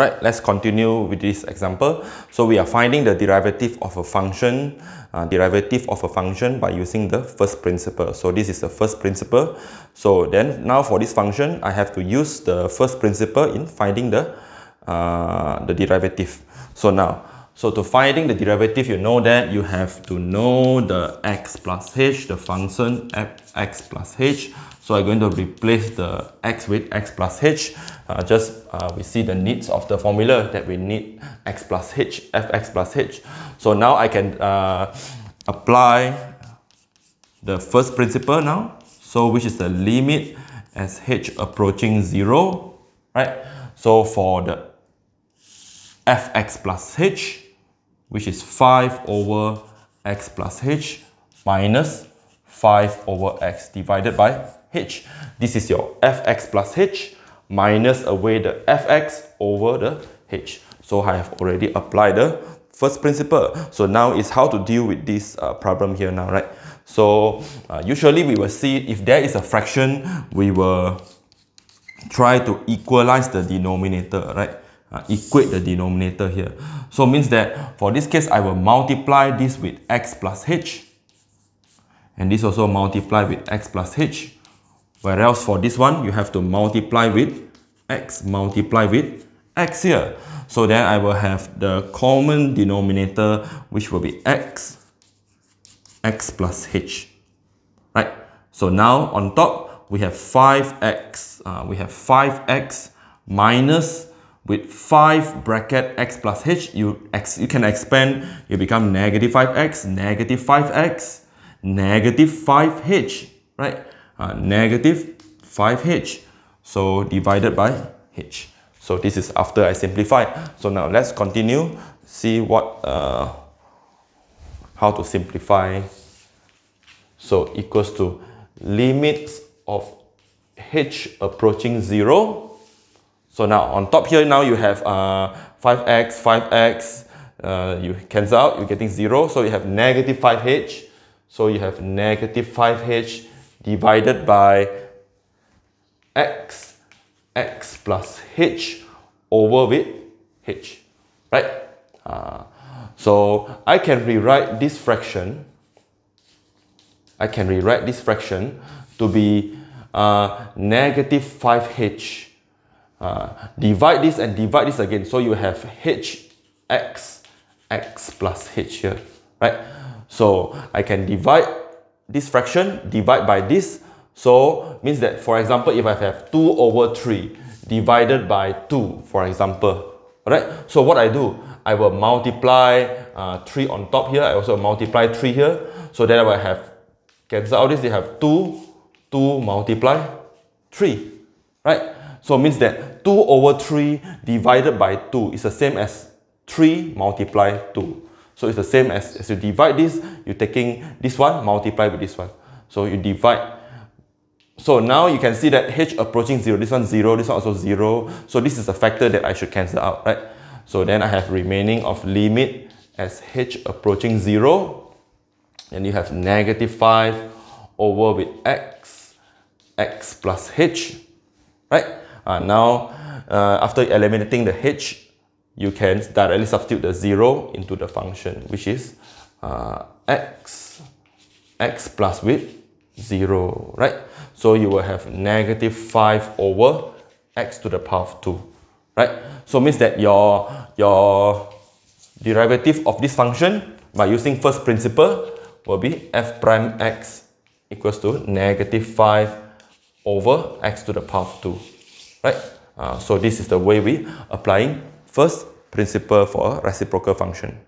Right, let's continue with this example. So we are finding the derivative of a function, uh, derivative of a function by using the first principle. So this is the first principle. So then now for this function, I have to use the first principle in finding the, uh, the derivative. So now, so to finding the derivative, you know that you have to know the x plus h, the function x plus h. So I'm going to replace the x with x plus h. Uh, just uh, we see the needs of the formula that we need x plus h, fx plus h. So now I can uh, apply the first principle now. So which is the limit as h approaching 0, right? So for the fx plus h, which is 5 over x plus h minus 5 over x divided by h. This is your fx plus h minus away the fx over the h. So I have already applied the first principle. So now is how to deal with this uh, problem here now, right? So uh, usually we will see if there is a fraction, we will try to equalize the denominator, right? Uh, equate the denominator here. So means that for this case, I will multiply this with x plus h. And this also multiply with x plus h. Whereas for this one, you have to multiply with x, multiply with x here. So then I will have the common denominator, which will be x, x plus h, right? So now on top, we have 5x, uh, we have 5x minus with 5 bracket x plus h, you, x, you can expand, you become negative 5x, negative 5x, negative 5h, right? uh, negative 5h. So divided by h. So this is after I simplify. So now let's continue, see what, uh, how to simplify. So equals to limits of h approaching 0. So now on top here, now you have uh, 5x, 5x, uh, you cancel out, you're getting 0. So you have negative 5h. So you have negative 5h divided by x, x plus h over with h, right? Uh, so I can rewrite this fraction, I can rewrite this fraction to be uh, negative 5h. Uh, divide this and divide this again. So you have h x x plus h here, right? So I can divide this fraction divide by this. So means that, for example, if I have 2 over 3 divided by 2, for example, right? So what I do, I will multiply uh, 3 on top here. I also multiply 3 here. So then I will have, cancel out this, you have 2, 2 multiply 3, right? So means that 2 over 3 divided by 2 is the same as 3 multiply 2. So it's the same as, as you divide this, you're taking this one, multiply with this one. So you divide. So now you can see that h approaching 0, this one 0, this one also 0. So this is a factor that I should cancel out, right? So then I have remaining of limit as h approaching 0. And you have negative 5 over with x, x plus h, right? Uh, now, uh, after eliminating the h, you can directly substitute the 0 into the function, which is uh, x, x plus with 0, right? So you will have negative 5 over x to the power of 2, right? So means that your, your derivative of this function by using first principle will be f prime x equals to negative 5 over x to the power of 2, right? Uh, so this is the way we applying first principle for a reciprocal function.